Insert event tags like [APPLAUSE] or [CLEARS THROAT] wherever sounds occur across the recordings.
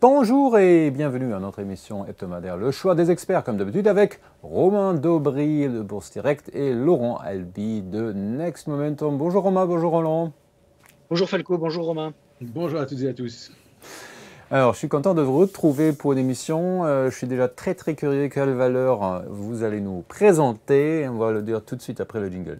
Bonjour et bienvenue à notre émission hebdomadaire Le choix des experts, comme d'habitude, avec Romain Daubry de Bourse Direct et Laurent Albi de Next Momentum. Bonjour Romain, bonjour Roland. Bonjour Falco, bonjour Romain. Bonjour à toutes et à tous. Alors, je suis content de vous retrouver pour une émission. Euh, je suis déjà très très curieux quelle valeur euh, vous allez nous présenter. On va le dire tout de suite après le jingle.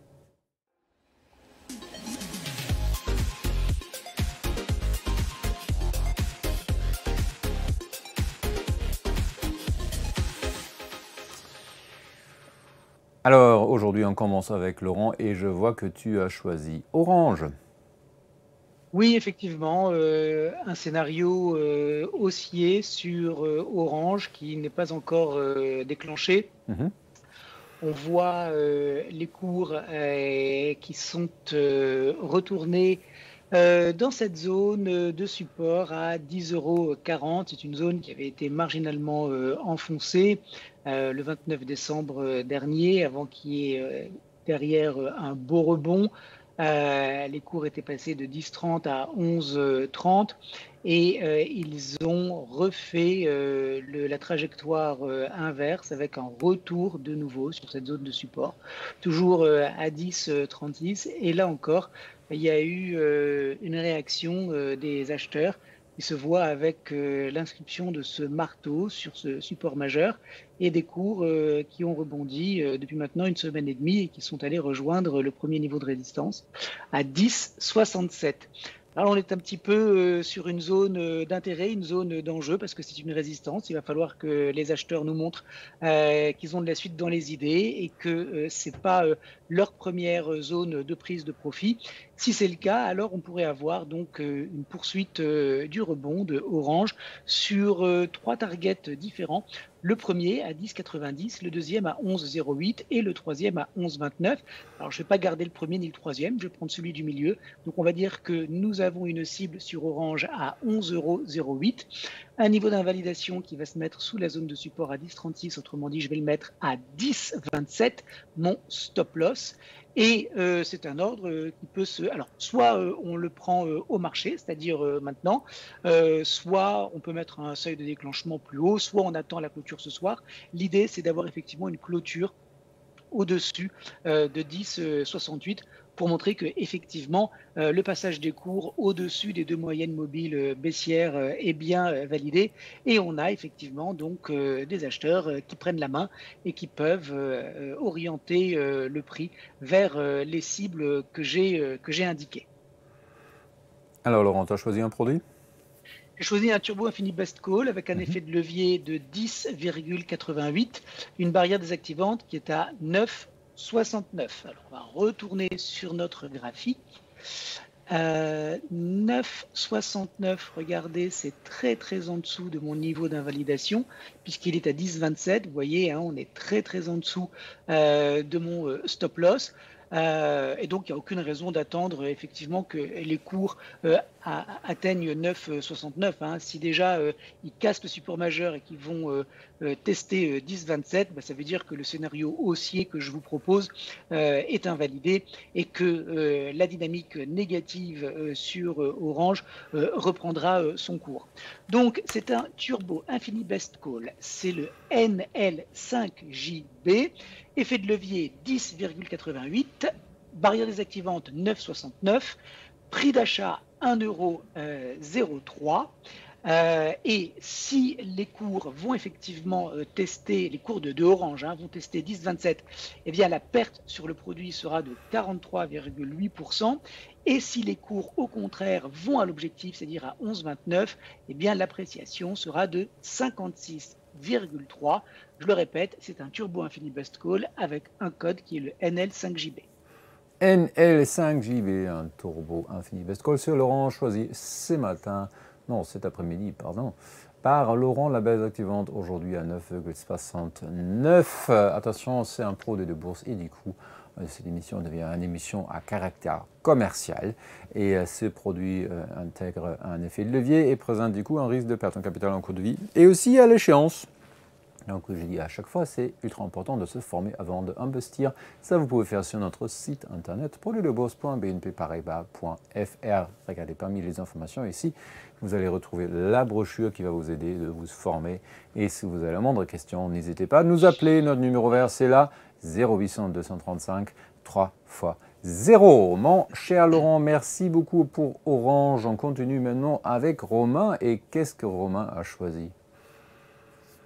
Alors aujourd'hui on commence avec Laurent et je vois que tu as choisi Orange. Oui, effectivement, euh, un scénario euh, haussier sur euh, Orange qui n'est pas encore déclenché. Mhm. On voit les cours qui sont retournés dans cette zone de support à 10,40 euros. C'est une zone qui avait été marginalement enfoncée le 29 décembre dernier, avant qu'il y ait derrière un beau rebond. Euh, les cours étaient passés de 10,30 à 11,30 et euh, ils ont refait euh, la trajectoire inverse avec un retour de nouveau sur cette zone de support, toujours à 10,36. Et là encore, il y a eu une réaction des acheteurs il se voit avec euh, l'inscription de ce marteau sur ce support majeur et des cours euh, qui ont rebondi euh, depuis maintenant une semaine et demie et qui sont allés rejoindre le premier niveau de résistance à 10,67. Alors on est un petit peu sur une zone d'intérêt, une zone d'enjeu, parce que c'est une résistance. Il va falloir que les acheteurs nous montrent qu'ils ont de la suite dans les idées et que ce n'est pas leur première zone de prise de profit. Si c'est le cas, alors on pourrait avoir donc euh, une poursuite euh, du rebond de Orange sur euh, trois targets différents. Le premier à 10,90, le deuxième à 11,08 et le troisième à 11,29. Alors je ne vais pas garder le premier ni le troisième, je vais prendre celui du milieu. Donc on va dire que nous avons une cible sur Orange à 11,08, un niveau d'invalidation qui va se mettre sous la zone de support à 10,36, autrement dit je vais le mettre à 10,27, mon stop loss. Et euh, c'est un ordre euh, qui peut se. Alors, soit euh, on le prend au marché, c'est-à-dire maintenant, soit on peut mettre un seuil de déclenchement plus haut, soit on attend la clôture ce soir. L'idée, c'est d'avoir effectivement une clôture au-dessus de 10,68 pour montrer que effectivement euh, le passage des cours au-dessus des deux moyennes mobiles euh, baissières euh, est bien validé et on a effectivement donc des acheteurs qui prennent la main et qui peuvent orienter le prix vers les cibles que j'ai que j'ai indiquées. Alors Laurent, tu as choisi un produit? J'ai choisi un Turbo Infini Best Call avec un mhm. effet de levier de 10,88, une barrière désactivante qui est à 9 69. Alors, on va retourner sur notre graphique. 9,69, euh, regardez, c'est très très en dessous de mon niveau d'invalidation, puisqu'il est à 10,27. Vous voyez, hein, on est très très en dessous euh, de mon euh, stop loss. Euh, et donc, il n'y a aucune raison d'attendre effectivement que les cours euh, atteignent 9,69. Hein. Si déjà euh, ils cassent le support majeur et qu'ils vont tester 10,27, bah, ça veut dire que le scénario haussier que je vous propose est invalidé et que la dynamique négative sur Orange reprendra son cours. Donc, c'est un Turbo Infini Best Call. C'est le NL5JB Effet de levier 10,88. Barrière désactivante 9,69. Prix d'achat 1,03 euh, et si les cours vont effectivement euh, tester, les cours de, Orange hein, vont tester 10,27, eh bien la perte sur le produit sera de 43,8%. Et si les cours au contraire vont à l'objectif, c'est-à-dire à 11,29, eh bien l'appréciation sera de 56 je le répète, c'est un Turbo Infini Best Call avec un code qui est le NL5JB. NL5JB, un Turbo Infini Best Call sur Laurent choisi ce matin, non cet après-midi, pardon, par Laurent, la base activante aujourd'hui à 9,69. Attention, c'est un produit de bourse et du coup, cette émission devient une émission à caractère commercial et euh, ce produit euh, intègre un effet de levier et présente du coup un risque de perte en capital en cours de vie et aussi à l'échéance. Donc, je dis à chaque fois, c'est ultra important de se former avant d'investir. Ça, vous pouvez faire sur notre site internet produitdebourse.bnpparibas.fr. Regardez parmi les informations ici, vous allez retrouver la brochure qui va vous aider de vous former. Et si vous avez la moindre question, n'hésitez pas à nous appeler. Notre numéro vert, c'est là 0800 235 3 fois 0. Mon cher Laurent, merci beaucoup pour Orange. On continue maintenant avec Romain. Et qu'est-ce que Romain a choisi?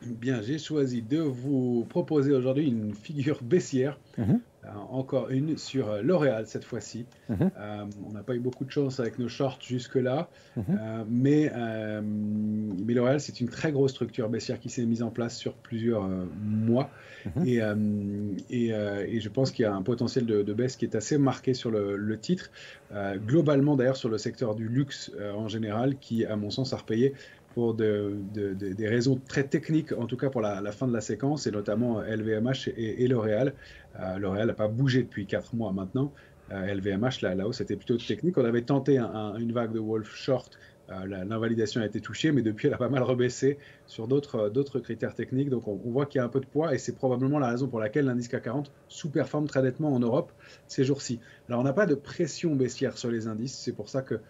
Bien, j'ai choisi de vous proposer aujourd'hui une figure baissière, mhm. Euh, encore une sur euh, L'Oréal cette fois-ci. Mhm. Euh, on n'a pas eu beaucoup de chance avec nos shorts jusque-là, mhm. mais, mais L'Oréal, c'est une très grosse structure baissière qui s'est mise en place sur plusieurs mois. Et, et, et, je pense qu'il y a un potentiel de, baisse qui est assez marqué sur le, le titre. globalement, d'ailleurs, sur le secteur du luxe en général, qui, à mon sens, a repayé pour des raisons très techniques, en tout cas pour la, fin de la séquence, et notamment LVMH et, L'Oréal. Euh, L'Oréal n'a pas bougé depuis 4 mois maintenant. LVMH, euh, la, hausse était plutôt technique. On avait tenté une vague de Wolf Short. Euh, l'invalidation a été touchée, mais depuis, elle a pas mal rebaissé sur d'autres critères techniques. Donc, on, voit qu'il y a un peu de poids, et c'est probablement la raison pour laquelle l'indice CAC 40 sous-performe très nettement en Europe ces jours-ci. Alors, on n'a pas de pression baissière sur les indices. C'est pour ça que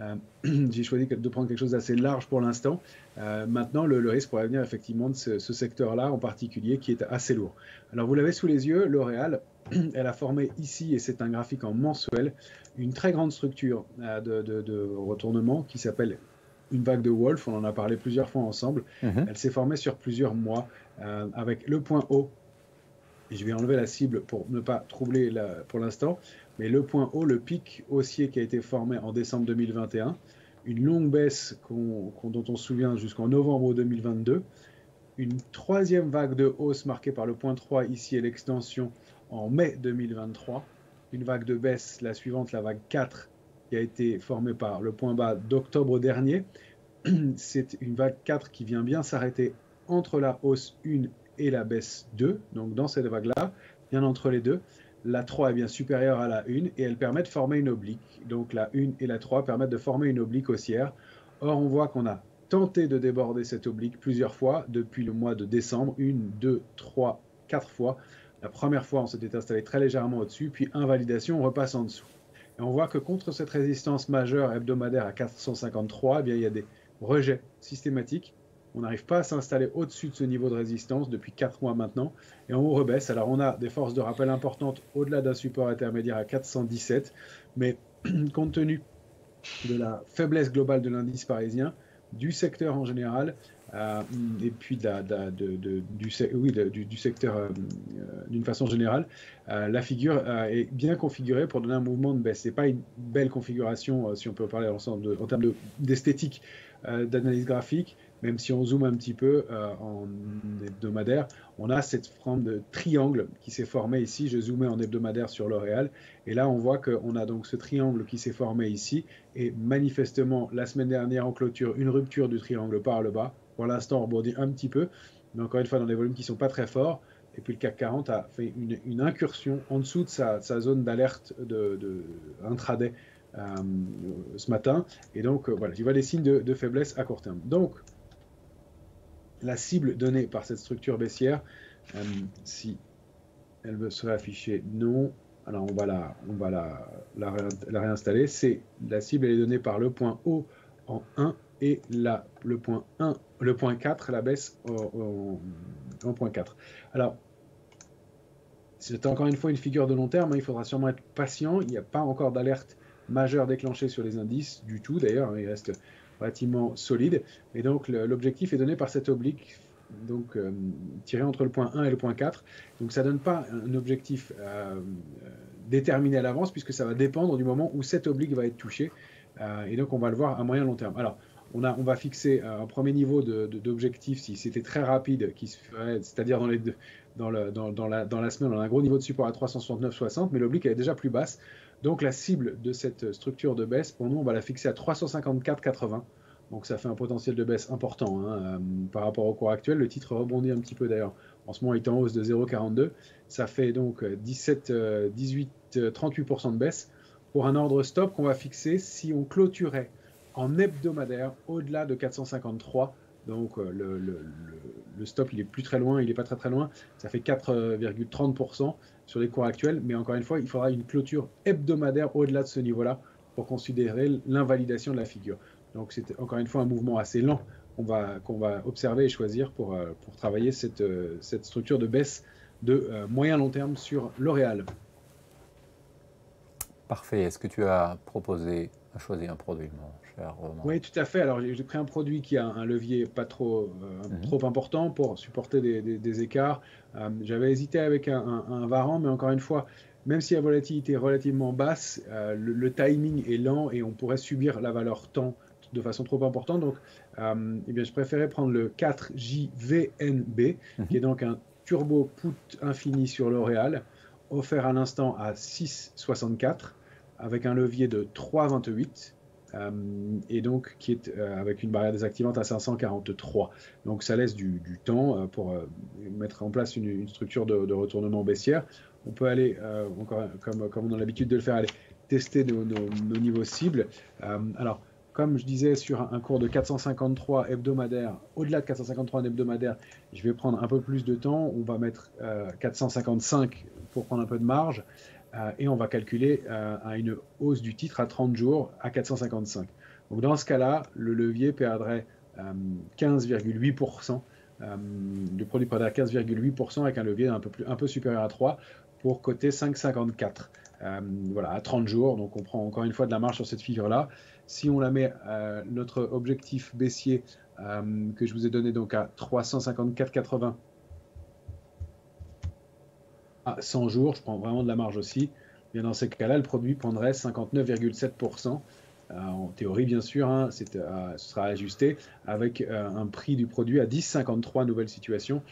euh, [CLEARS THROAT] j'ai choisi de prendre quelque chose d'assez large pour l'instant. Euh, maintenant, le, risque pourrait venir effectivement de ce, secteur-là en particulier qui est assez lourd. Alors, vous l'avez sous les yeux, L'Oréal, [CLEARS THROAT] elle a formé ici, et c'est un graphique en mensuel, une très grande structure euh, de, retournement qui s'appelle une vague de Wolf. On en a parlé plusieurs fois ensemble. Mhm. Elle s'est formée sur plusieurs mois avec le point haut. Et je vais enlever la cible pour ne pas troubler la, pour l'instant. Mais le point haut, le pic haussier qui a été formé en décembre 2021, une longue baisse dont on se souvient jusqu'en novembre 2022, une troisième vague de hausse marquée par le point 3 ici et l'extension en mai 2023, une vague de baisse, la suivante, la vague 4, qui a été formée par le point bas d'octobre dernier. [CLEARS THROAT] C'est une vague 4 qui vient bien s'arrêter entre la hausse 1 et la baisse 2, donc dans cette vague-là, bien entre les deux. La 3 est bien supérieure à la 1 et elle permet de former une oblique. Donc la 1 et la 3 permettent de former une oblique haussière. Or, on voit qu'on a tenté de déborder cette oblique plusieurs fois depuis le mois de décembre. Une, deux, trois, quatre fois. La première fois, on s'était installé très légèrement au-dessus, puis invalidation, on repasse en dessous. Et on voit que contre cette résistance majeure hebdomadaire à 453, eh bien, il y a des rejets systématiques on n'arrive pas à s'installer au-dessus de ce niveau de résistance depuis 4 mois maintenant. Et on rebaisse. Alors on a des forces de rappel importantes au-delà d'un support intermédiaire à 417. Mais [CLEARS THROAT] compte tenu de la faiblesse globale de l'indice parisien, du secteur en général, euh, et puis du, secteur euh, d'une façon générale, euh, la figure est bien configurée pour donner un mouvement de baisse. Ce n'est pas une belle configuration, si on peut parler en, en termes d'esthétique d'analyse graphique, même si on zoome un petit peu euh, en hebdomadaire, on a cette forme de triangle qui s'est formé ici. Je zoomais en hebdomadaire sur L'Oréal. Et là, on voit qu'on a donc ce triangle qui s'est formé ici. Et manifestement, la semaine dernière, en clôture, une rupture du triangle par le bas. Pour l'instant, on rebondit un petit peu. Mais encore une fois, dans des volumes qui ne sont pas très forts. Et puis le CAC 40 a fait une, incursion en dessous de sa, zone d'alerte de, intraday euh, ce matin. Et donc, euh, voilà, il vois des signes de, de, faiblesse à court terme. Donc, la cible donnée par cette structure baissière, euh, si elle veut se réafficher, non. Alors on va la, on va la, réinstaller. C'est la cible est donnée par le point haut en 1 et la, le point 1, le point 4, la baisse en, point 4. Alors c'est encore une fois une figure de long terme. Hein. il faudra sûrement être patient. Il n'y a pas encore d'alerte majeure déclenchée sur les indices du tout. D'ailleurs, il reste relativement solide. Et donc l'objectif est donné par cette oblique donc euh, tiré entre le point 1 et le point 4. Donc ça ne donne pas un objectif euh, euh, déterminé à l'avance puisque ça va dépendre du moment où cette oblique va être touchée. et donc on va le voir à moyen long terme. Alors on, a, on va fixer un premier niveau d'objectif si c'était très rapide, c'est-à-dire dans, dans, dans, la, dans la semaine, on a un gros niveau de support à 369,60, mais l'oblique est déjà plus basse. Donc la cible de cette structure de baisse, pour nous, on va la fixer à 354,80. Donc ça fait un potentiel de baisse important hein, euh, par rapport au cours actuel. Le titre rebondit un petit peu d'ailleurs. En ce moment, il est en hausse de 0,42. Ça fait donc 17, 18, 38% de baisse pour un ordre stop qu'on va fixer si on clôturait en hebdomadaire au-delà de 453. Donc euh, le stop il est plus très loin, il n'est pas très très loin. Ça fait 4,30% sur les cours actuels. Mais encore une fois, il faudra une clôture hebdomadaire au-delà de ce niveau-là pour considérer l'invalidation de la figure. Donc c'est encore une fois un mouvement assez lent qu'on va, observer et choisir pour, euh, travailler cette, euh, cette structure de baisse de moyen long terme sur L'Oréal. Parfait. Est-ce que tu as proposé, choisi un produit, mon cher Romain Oui, tout à fait. Alors, j'ai pris un produit qui a un levier pas trop, mhm. trop important pour supporter des, des, écarts. J'avais hésité avec un, un, varan, mais encore une fois, même si la volatilité est relativement basse, le, le, timing est lent et on pourrait subir la valeur temps de façon trop importante. Donc, euh, eh bien, je préférais prendre le 4JVNB, mhm. qui est donc un turbo put infini sur L'Oréal, offert à l'instant à 6,64 avec un levier de 3,28. Euh, et donc qui est euh, avec une barrière désactivante à 543. Donc ça laisse du, temps pour mettre en place une, structure de, retournement baissière. On peut aller, comme, comme on a l'habitude de le faire, aller tester nos, nos niveaux cibles. alors, comme je disais, sur un cours de 453 hebdomadaires, au-delà de 453 hebdomadaires, je vais prendre un peu plus de temps. On va mettre 455 euh, pour prendre un peu de marge. Euh, et on va calculer euh, à une hausse du titre à 30 jours à 455. Donc dans ce cas-là, le levier perdrait 15,8%. le produit perdrait 15,8% avec un levier un peu, plus, un peu supérieur à 3 pour côté 5,54. voilà, à 30 jours. Donc on prend encore une fois de la marge sur cette figure-là. Si on la met à notre objectif baissier euh, que je vous ai donné donc à 354,80 à 100 jours, je prends vraiment de la marge aussi, bien dans ces cas-là, le produit prendrait 59,7%. Euh, en théorie, bien sûr, hein, euh, ce sera ajusté avec un prix du produit à 10,53 nouvelle situation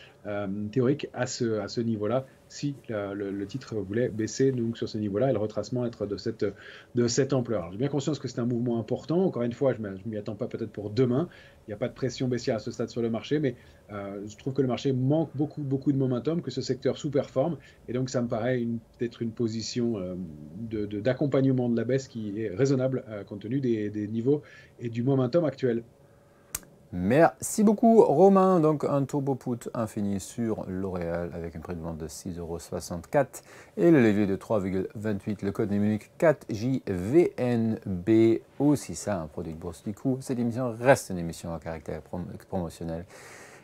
théorique à ce, à ce niveau-là si le, titre voulait baisser donc sur ce niveau-là et le retracement être de cette, de cette ampleur. J'ai bien conscience que c'est un mouvement important. Encore une fois, je ne m'y attends pas peut-être pour demain. Il n'y a pas de pression baissière à ce stade sur le marché, mais euh, je trouve que le marché manque beaucoup, beaucoup de momentum, que ce secteur sous-performe. Et donc, ça me paraît peut-être une position euh, d'accompagnement de, la baisse qui est raisonnable euh, compte tenu des, des niveaux et du momentum actuel. Merci beaucoup Romain. Donc un turbo put infini sur L'Oréal avec un prix de vente de 6,64€ et le levier de 3,28. Le code numérique 4JVNB. Aussi ça, un produit de bourse du coup. Cette émission reste une émission à caractère promotionnel.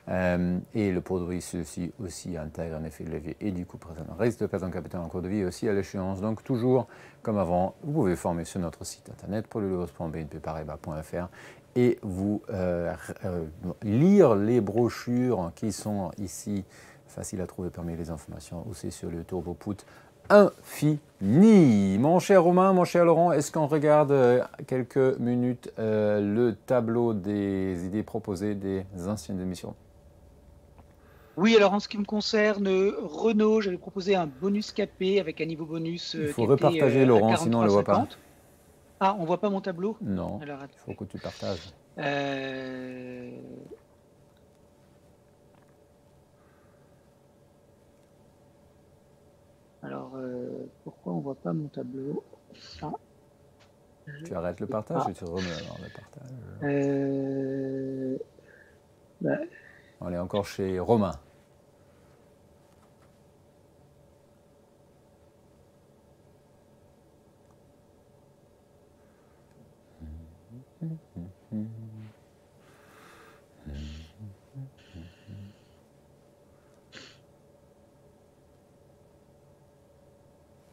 Euh, et le produit ceci aussi intègre un effet de levier et du coup présente un risque de perte en capital en cours de vie aussi à l'échéance. Donc toujours comme avant, vous pouvez former sur notre site internet produlogos.bnpparibas.fr et vous euh, euh, lire les brochures qui sont ici faciles à trouver parmi les informations aussi sur le TurboPut infini. Mon cher Romain, mon cher Laurent, est-ce qu'on regarde euh, quelques minutes le tableau des idées proposées des anciennes émissions? Oui, alors en ce qui me concerne, Renault, j'avais proposé un bonus capé avec un niveau bonus. Il faut repartager Laurent, sinon on ne le voit pas. Ah, on voit pas mon tableau Non. Il faut que tu partages. Euh, alors, euh, pourquoi on voit pas mon tableau. Tu arrêtes le partage ah. ou tu remets alors le partage euh... bah. On est encore chez Romain.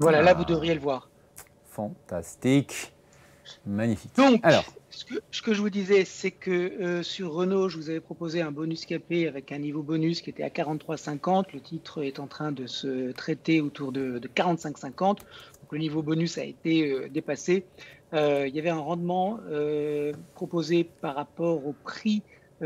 Voilà, là, vous devriez le voir. Fantastique. Magnifique. Donc, Alors. Ce, que, je vous disais, c'est que euh, sur Renault, je vous avais proposé un bonus capé avec un niveau bonus qui était à 43,50. Le titre est en train de se traiter autour de, 45,50. Donc, le niveau bonus a été euh, dépassé. Euh, il y avait un rendement proposé par rapport au prix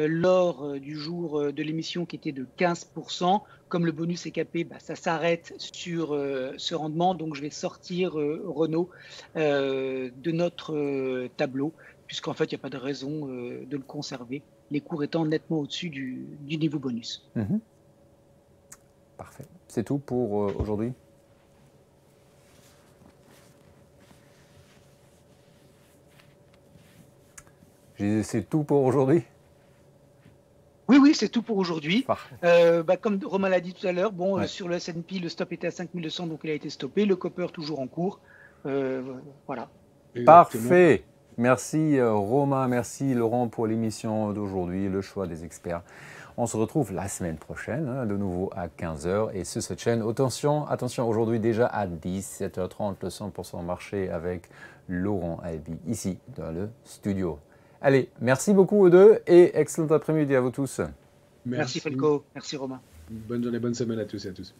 lors euh, du jour euh, de l'émission qui était de 15%. Comme le bonus est capé, bah, ça s'arrête sur ce rendement. Donc je vais sortir Renault de notre tableau, puisqu'en fait, il n'y a pas de raison de le conserver, les cours étant nettement au-dessus du, niveau bonus. Mhm. Parfait. C'est tout pour aujourd'hui? C'est tout pour aujourd'hui? Oui, oui, c'est tout pour aujourd'hui. Euh, bah, comme Romain l'a dit tout à l'heure, bon, sur le S&P, le stop était à 5200, donc il a été stoppé. Le copper toujours en cours. voilà. Parfait. Merci Romain, merci Laurent pour l'émission d'aujourd'hui, le choix des experts. On se retrouve la semaine prochaine, hein, de nouveau à 15h. Et sur cette chaîne, attention, attention aujourd'hui déjà à 17h30, le 100% marché avec Laurent Albi, ici dans le studio. Allez, merci beaucoup aux deux et excellent après-midi à vous tous. Merci, merci Falco, merci Romain. Bonne journée, bonne semaine à tous et à tous.